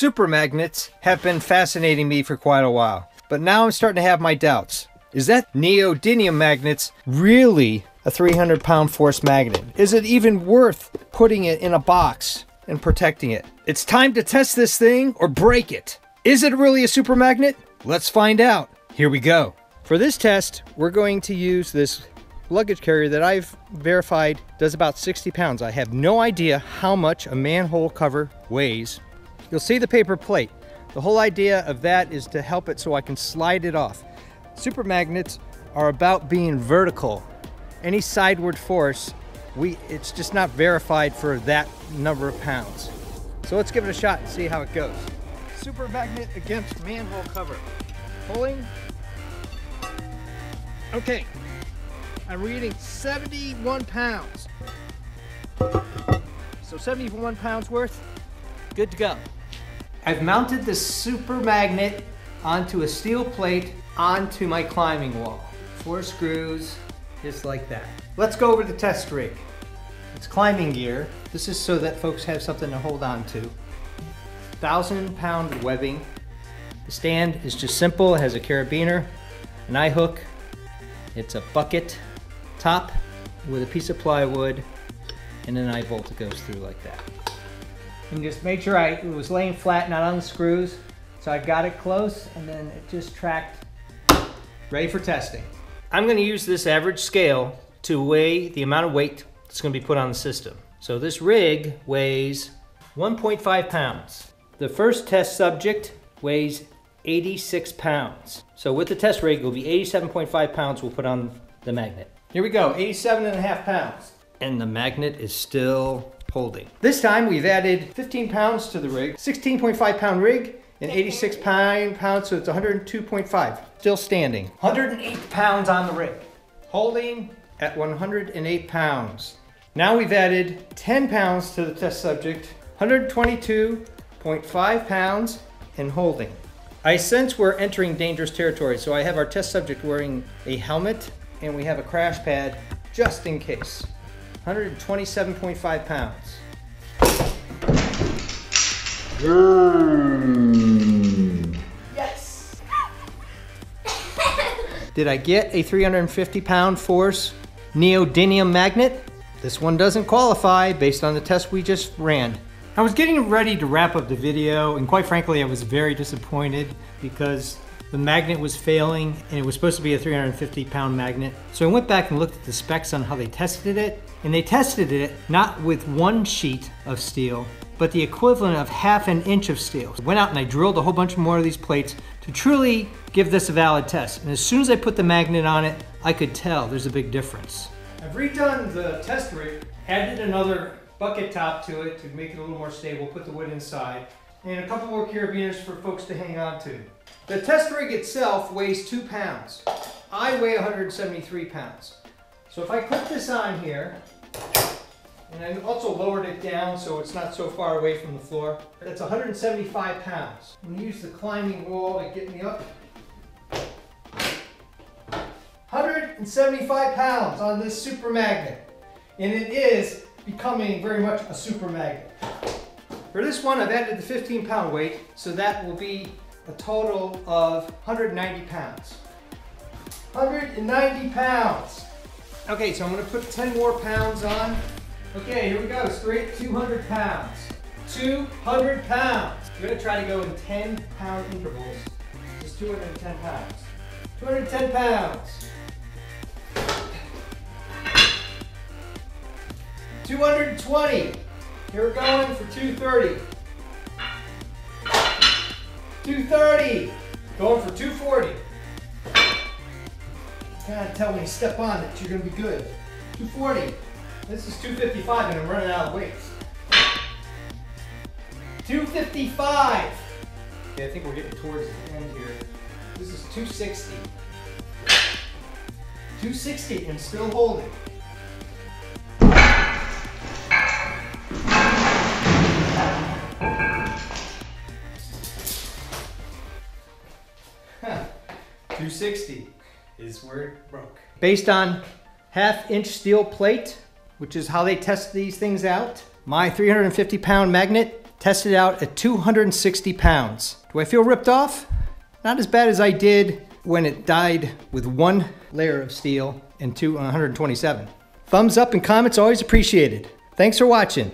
Super magnets have been fascinating me for quite a while, but now I'm starting to have my doubts. Is that neodymium magnets really a 300 pound force magnet? Is it even worth putting it in a box and protecting it? It's time to test this thing or break it. Is it really a super magnet? Let's find out. Here we go. For this test, we're going to use this luggage carrier that I've verified does about 60 pounds. I have no idea how much a manhole cover weighs. You'll see the paper plate. The whole idea of that is to help it so I can slide it off. Super magnets are about being vertical. Any sideward force, we it's just not verified for that number of pounds. So let's give it a shot and see how it goes. Super magnet against manhole cover. Pulling. Okay, I'm reading 71 pounds. So 71 pounds worth, good to go. I've mounted the super magnet onto a steel plate onto my climbing wall. Four screws, just like that. Let's go over the test rig. It's climbing gear. This is so that folks have something to hold on to. Thousand pound webbing. The stand is just simple. It has a carabiner, an eye hook. It's a bucket top with a piece of plywood and an eye bolt that goes through like that. And just made sure I it was laying flat, not on the screws. So I got it close and then it just tracked ready for testing. I'm gonna use this average scale to weigh the amount of weight that's gonna be put on the system. So this rig weighs 1.5 pounds. The first test subject weighs 86 pounds. So with the test rig, it will be 87.5 pounds we'll put on the magnet. Here we go, 87 and a half pounds. And the magnet is still holding. This time we've added 15 pounds to the rig, 16.5 pound rig, and 86 pounds, so it's 102.5. Still standing. 108 pounds on the rig. Holding at 108 pounds. Now we've added 10 pounds to the test subject, 122.5 pounds, and holding. I sense we're entering dangerous territory, so I have our test subject wearing a helmet and we have a crash pad just in case. 127.5 pounds. Yes! Did I get a 350 pound force neodymium magnet? This one doesn't qualify based on the test we just ran. I was getting ready to wrap up the video and quite frankly I was very disappointed because the magnet was failing and it was supposed to be a 350 pound magnet. So I went back and looked at the specs on how they tested it and they tested it not with one sheet of steel, but the equivalent of half an inch of steel. So I went out and I drilled a whole bunch more of these plates to truly give this a valid test. And as soon as I put the magnet on it, I could tell there's a big difference. I've redone the test rig, added another bucket top to it to make it a little more stable, put the wood inside, and a couple more carabiners for folks to hang on to. The test rig itself weighs two pounds. I weigh 173 pounds. So if I clip this on here, and I also lowered it down so it's not so far away from the floor, that's 175 pounds. I'm gonna use the climbing wall to get me up. 175 pounds on this super magnet. And it is becoming very much a super magnet. For this one, I've added the 15 pound weight, so that will be a total of 190 pounds. 190 pounds. Okay, so I'm gonna put 10 more pounds on. Okay, here we go, straight 200 pounds. 200 pounds. We're gonna try to go in 10 pound intervals. Just 210 pounds. 210 pounds. 220. Here we're going for 230. 230. Going for 240. Kind of tell when you step on it, you're gonna be good. 240. This is 255 and I'm running out of weights. 255. Okay, I think we're getting towards the end here. This is 260. 260 and still holding. Two sixty is where it broke. Based on half inch steel plate, which is how they test these things out, my 350 pound magnet Tested out at 260 pounds. Do I feel ripped off? Not as bad as I did when it died with one layer of steel and two uh, 127. Thumbs up and comments always appreciated. Thanks for watching.